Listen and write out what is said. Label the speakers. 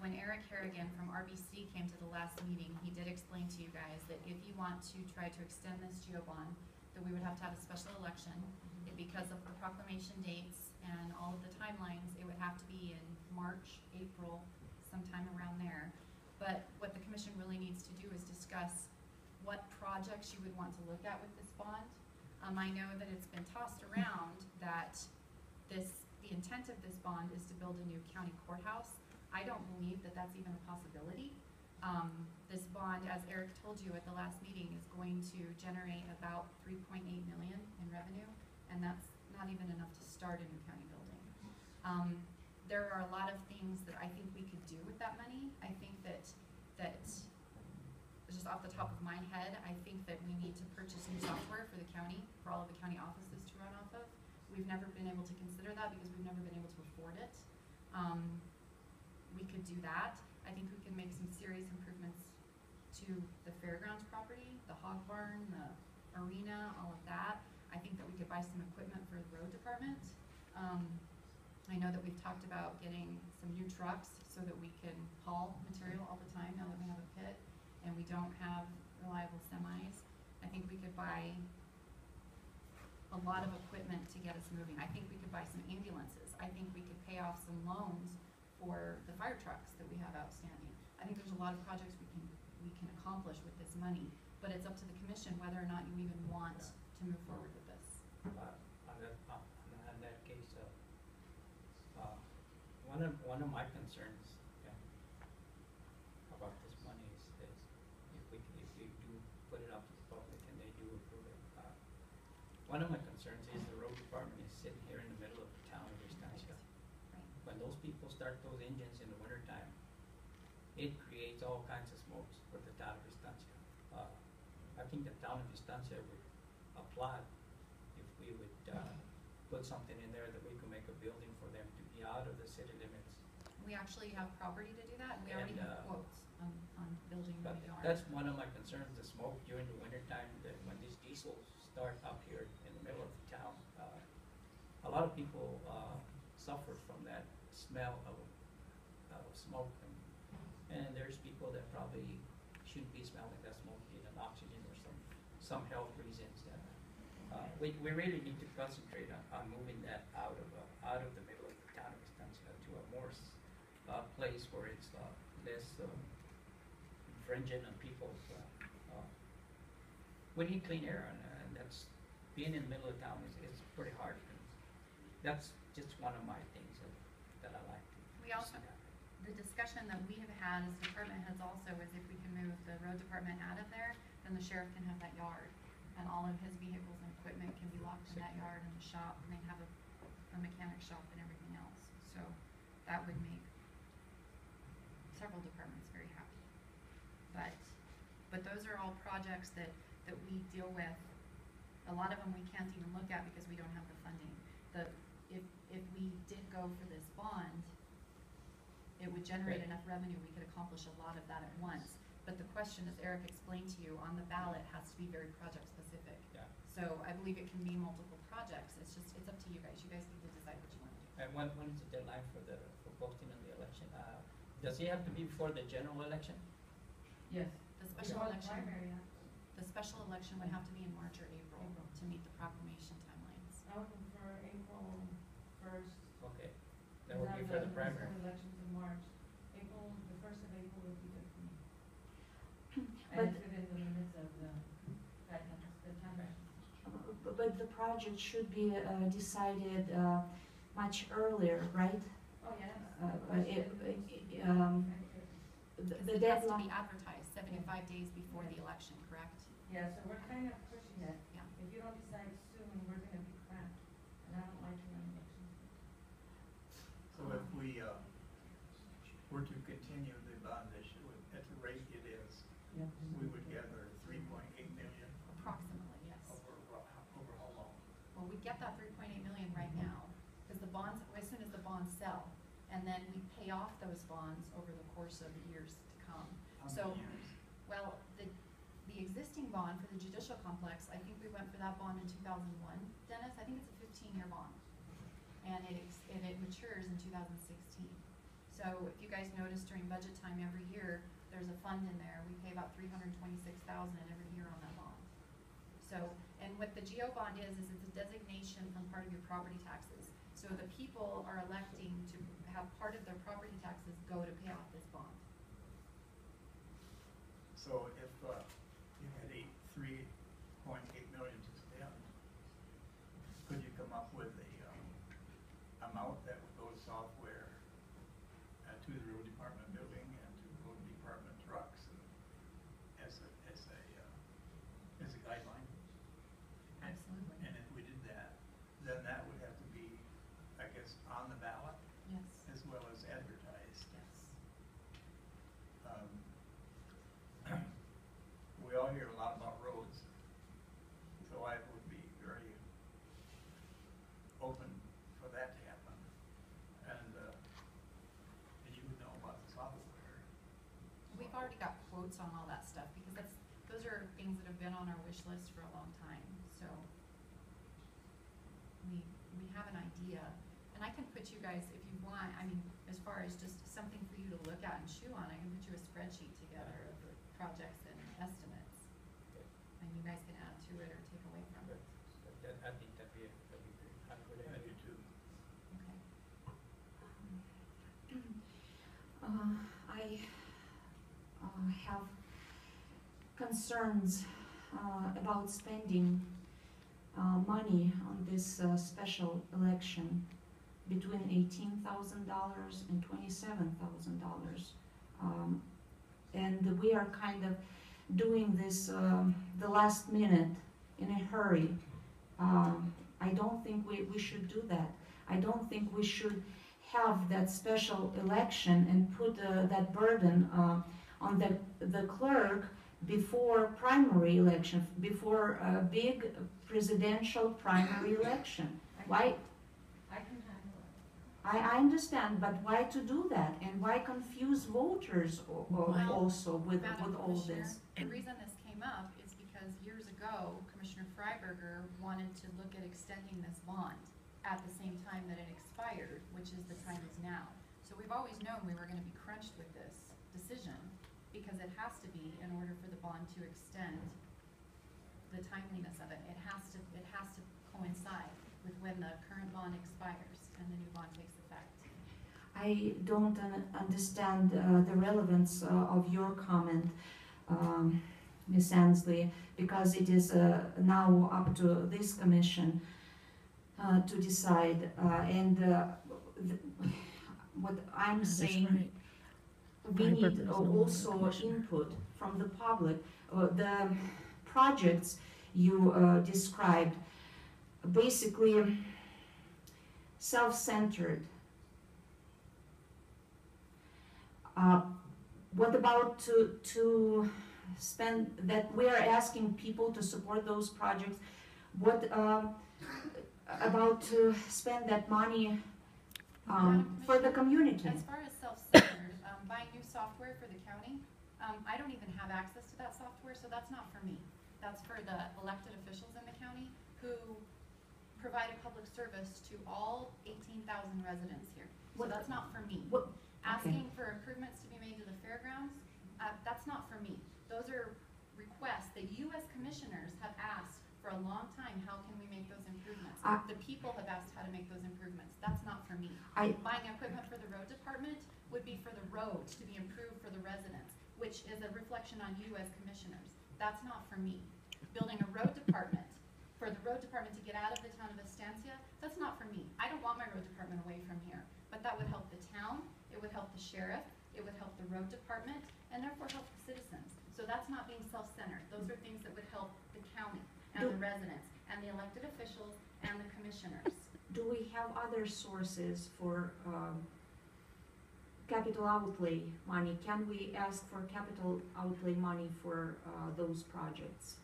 Speaker 1: when Eric Harrigan from RBC came to the last meeting, he did explain to you guys that if you want to try to extend this GO bond, that we would have to have a special election. Because of the proclamation dates and all of the timelines, it would have to be in March, April, sometime around there. But what the commission really needs to do is discuss what projects you would want to look at with this bond. Um, I know that it's been tossed around that this, the intent of this bond is to build a new county courthouse. I don't believe that that's even a possibility. Um, this bond, as Eric told you at the last meeting, is going to generate about three point eight million in revenue, and that's not even enough to start a new county building. Um, there are a lot of things that I think we could do with that money. I think that, that, just off the top of my head, I think that we need to purchase new software for the county, for all of the county offices to run off of. We've never been able to consider that because we've never been able to afford it. Um, we could do that. I think we can make some serious improvements to the fairgrounds property, the hog barn, the arena, all of that. I think that we could buy some equipment for the road department. Um, I know that we've talked about getting some new trucks so that we can haul material all the time now that we have a pit and we don't have reliable semis. I think we could buy a lot of equipment to get us moving. I think we could buy some ambulances. I think we could pay off some loans trucks that we have outstanding. I think there's a lot of projects we can, we can accomplish with this money, but it's up to the commission whether or not you even want to move forward with this.
Speaker 2: Uh, on that, uh, on that case, uh, uh, one of, one of my concerns, yeah, about this money is, is if we, if we do put it up to the public and they do approve it, uh, one of my concerns is the road department is sitting here in the middle of the town of Estancia.
Speaker 1: Right.
Speaker 2: When those people start those engines in the winter time, it creates all kinds of smokes for the town of Estancia. Uh, I think the town of Estancia would applaud if we would, uh, put something in there that we could make a building for them to be out of the city limits.
Speaker 1: We actually have property to do that, and we already
Speaker 2: And,
Speaker 1: have
Speaker 2: uh,
Speaker 1: quotes on, on building
Speaker 2: But
Speaker 1: the yard.
Speaker 2: that's one of my concerns, the smoke during the winter time, that when these diesels start up here in the middle of the town, uh, a lot of people, uh, suffer from that smell of, of smoke. And, and there's people that probably shouldn't be smelling that smoke, need an oxygen or some, health reasons that, uh, we, we really need to concentrate on, on moving that out of, uh, out of the middle of the town of Estancia to a more, uh, place where it's, uh, less, um, infringing on people's, uh, uh, we need clean air and, and that's, being in the middle of town is, is pretty hard. and That's just one of my things that, that I like to.
Speaker 1: We also- The discussion that we have had as department heads also is if we can move the road department out of there, then the sheriff can have that yard. And all of his vehicles and equipment can be locked in that yard in the shop, and they have a, a mechanic shop and everything else. So that would make several departments very happy. But, but those are all projects that, that we deal with. A lot of them we can't even look at because we don't have the funding. The, if, if we did go for this bond, it would generate
Speaker 2: Right.
Speaker 1: enough revenue, we could accomplish a lot of that at once. But the question, as Eric explained to you, on the ballot has to be very project specific.
Speaker 2: Yeah.
Speaker 1: So I believe it can be multiple projects, it's just, it's up to you guys, you guys need to decide what you wanna do.
Speaker 2: And when, when is the deadline for the, for posting on the election? Uh, does it have to be before the general election?
Speaker 3: Yes.
Speaker 1: The special
Speaker 3: Before the
Speaker 1: election,
Speaker 3: primary, yeah.
Speaker 1: the special election would have to be in March or April
Speaker 3: April.
Speaker 1: to meet the proclamation timelines.
Speaker 3: I would prefer April first.
Speaker 2: Okay, that would be for the primary.
Speaker 3: Elections in March. April, the first of April would be good for me.
Speaker 4: But-
Speaker 3: And it's within the limits of the guidelines, the timelines.
Speaker 4: B- But the project should be uh, decided uh, much earlier, right?
Speaker 3: Oh, yes.
Speaker 4: Uh, but it- it- um, The
Speaker 1: Because
Speaker 4: the
Speaker 1: it has to
Speaker 4: deadline,
Speaker 1: be advertised seventy-five days before the election, correct?
Speaker 3: Yeah, so we're kind of pushing it.
Speaker 1: Yeah.
Speaker 3: If you don't decide soon, we're gonna be cramped, and I don't like to run elections.
Speaker 5: So if we, uh, were to continue the bond issue at the rate it is, we would gather three point eight million
Speaker 1: Approximately, yes.
Speaker 5: over, wha- over how long?
Speaker 1: Well, we get that three point eight million right now, because the bonds, as soon as the bonds sell, and then we pay off those bonds over the course of years to come.
Speaker 5: How
Speaker 1: So-
Speaker 5: many years?
Speaker 1: Well, the, the existing bond for the judicial complex, I think we went for that bond in two thousand one, Dennis, I think it's a fifteen-year bond. And it, and it matures in two thousand sixteen. So So if you guys notice during budget time every year, there's a fund in there, we pay about three hundred and twenty-six thousand every year on that bond. So, and what the GO bond is, is it's a designation from part of your property taxes. So the people are electing to have part of their property taxes go to pay off this bond.
Speaker 5: So if, uh, you had eight, three point eight million to spend, could you come up with a, um, amount that would go to uh, to the road department building and to road department trucks and as a, as a, uh, as a guideline?
Speaker 1: Absolutely.
Speaker 5: And if we did that, then that would have to be, I guess, on the ballot
Speaker 1: Yes,
Speaker 5: as well as advertised.
Speaker 1: yes.
Speaker 5: Um, We all hear a lot about roads, so I would be very open for that to happen. And, uh, and you would know about the software.
Speaker 1: We've already got quotes on all that stuff, because that's, those are things that have been on our wish list for a long time, so. We, we have an idea, and I can put you guys, if you want, I mean, as far as just something for you to look at and chew on, I can put you a spreadsheet together of the projects and estimates. And you guys can add to it or take away from
Speaker 2: But
Speaker 1: it,
Speaker 2: that, I think that'd be, a- that'd be great. I'm good
Speaker 5: I
Speaker 2: at
Speaker 5: do
Speaker 2: it.
Speaker 5: too.
Speaker 1: okay?
Speaker 4: Uh, I uh, have concerns uh, about spending uh, money on this uh, special election between eighteen thousand dollars and twenty-seven thousand dollars. Um, And we are kind of doing this um, the last minute in a hurry. Um, I don't think we, we should do that. I don't think we should have that special election and put uh, that burden uh, on the, the clerk before primary election, before a big presidential primary election. Why,
Speaker 3: I can handle it.
Speaker 4: I, I understand, but why to do that? And why confuse voters o- o-
Speaker 1: Well,
Speaker 4: also with,
Speaker 1: Madam
Speaker 4: with all
Speaker 1: Commissioner,
Speaker 4: this?
Speaker 1: The reason this came up is because years ago, Commissioner Freiberger wanted to look at extending this bond at the same time that it expired, which is the time is now. So we've always known we were gonna be crunched with this decision, because it has to be in order for the bond to extend the timeliness of it. It has to, it has to coincide with when the current bond expires and the new bond takes effect.
Speaker 4: I don't un- understand uh, the relevance uh, of your comment, um, Ms. Ansley, because it is uh, now up to this commission uh, to decide. Uh, and uh, th- what I'm
Speaker 6: That's
Speaker 4: saying,
Speaker 6: right.
Speaker 4: We need uh, also input from the public. Uh, the projects you uh, described, basically self-centered. Uh, what about to, to spend, that we are asking people to support those projects? What, um, about to spend that money, um, for the community?
Speaker 1: As far as self-centered, buying new software for the county, um, I don't even have access to that software, so that's not for me. That's for the elected officials in the county who provide a public service to all eighteen thousand residents here. So
Speaker 4: What-
Speaker 1: that's not for me.
Speaker 4: What,
Speaker 1: Asking for improvements to be made to the fairgrounds, uh, that's not for me. Those are requests that you as commissioners have asked for a long time, how can we make those improvements?
Speaker 4: I-
Speaker 1: The people have asked how to make those improvements, that's not for me.
Speaker 4: I,
Speaker 1: Buying equipment for the road department would be for the roads to be improved for the residents, which is a reflection on you as commissioners. That's not for me. Building a road department, for the road department to get out of the town of Estancia, that's not for me. I don't want my road department away from here, but that would help the town, it would help the sheriff, it would help the road department, and therefore help the citizens. So that's not being self-centered. Those are things that would help the county and the residents, and the elected officials, and the commissioners.
Speaker 4: do we have other sources for, um, capital outlay money? Can we ask for capital outlay money for, uh, those projects?